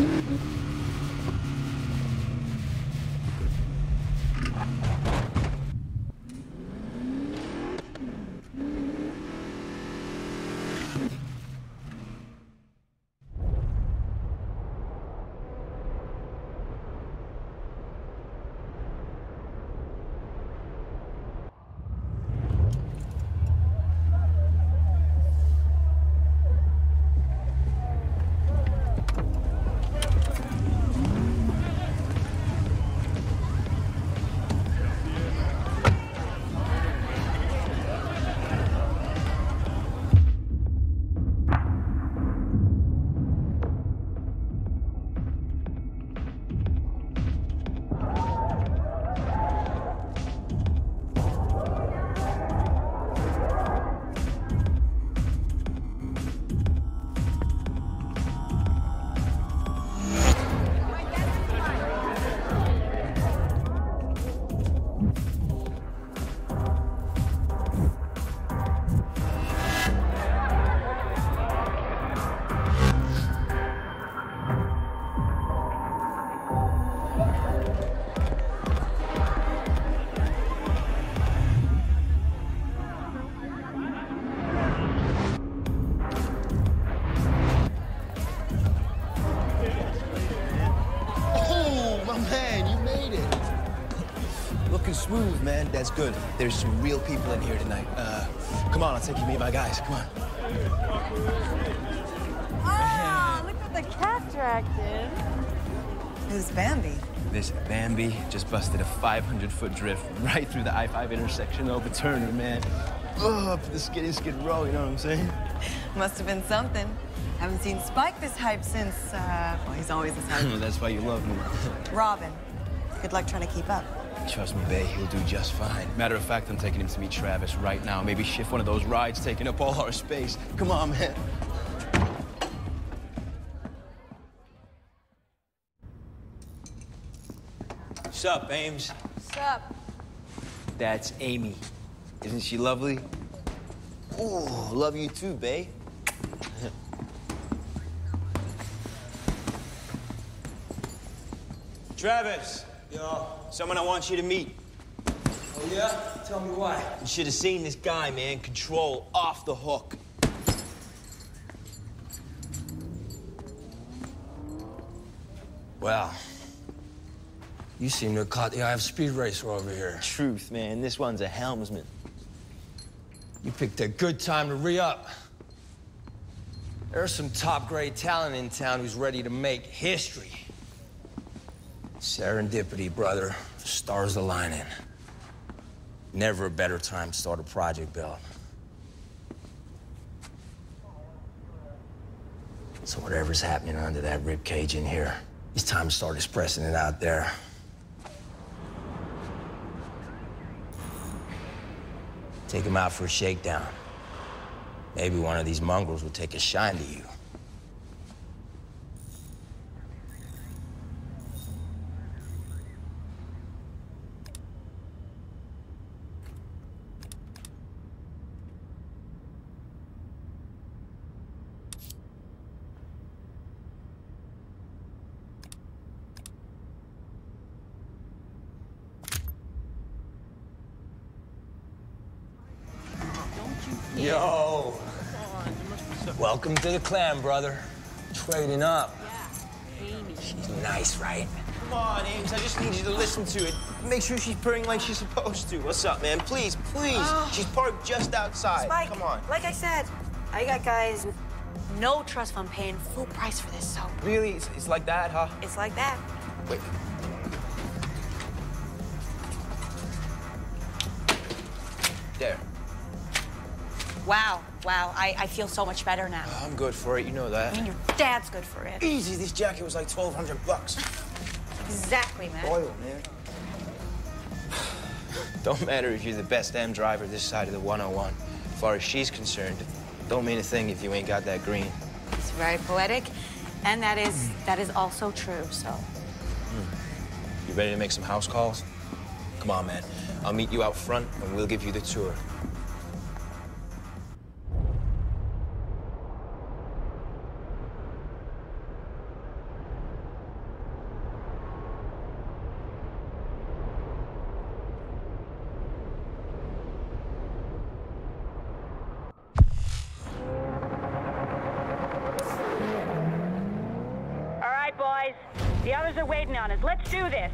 Mm-hmm. Oh, my man, you made it. Looking smooth, man. That's good. There's some real people in here tonight. Uh, come on, I'll take you to meet my guys. Come on. Ah, look what the cat dragged in. Who's Bambi? This Bambi just busted a 500-foot drift right through the I-5 intersection over Turner, man. Oh, up the skiddy skid row, you know what I'm saying? Must have been something. Haven't seen Spike this hype since, uh, well, he's always this hype. That's why you love me. Robyn. Good luck trying to keep up. Trust me, Bay, he'll do just fine. Matter of fact, I'm taking him to meet Travis right now. Maybe shift one of those rides taking up all our space. Come on, man. Sup, Ames? Sup? That's Amy. Isn't she lovely? Ooh, love you too, Bay. Travis. Yo. Someone I want you to meet. Oh, yeah? Tell me why. You should have seen this guy, man. Control off the hook. Well, you seem to have caught the eye of Speed Racer over here. Truth, man. This one's a helmsman. You picked a good time to re-up. There's some top-grade talent in town who's ready to make history. Serendipity, brother. The stars aligning. Never a better time to start a project, Bill. So whatever's happening under that rib cage in here, it's time to start expressing it out there. Take him out for a shakedown. Maybe one of these mongrels will take a shine to you. Yo. Welcome to the clan, brother. Trading up. She's nice, right? Come on, Ames. I just need you to listen to it. Make sure she's purring like she's supposed to. What's up, man? Please, please. Oh. She's parked just outside. Spike, Come on. like I said, I got guys with no trust fund paying full price for this, so Really? It's, it's like that, huh? it's like that. Wait. Wow, wow, I, I feel so much better now. I'm good for it. You know that. I mean, your dad's good for it. Easy. This jacket was like 1,200 bucks. Exactly, man. Oil, man. Don't matter if you're the best M driver this side of the 101. As far as she's concerned, don't mean a thing if you ain't got that green. It's very poetic, and that is that is also true. So hmm. You ready to make some house calls? Come on, man. I'll meet you out front and we'll give you the tour. The others are waiting on us. Let's do this.